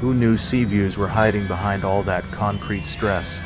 Who knew sea views were hiding behind all that concrete stress?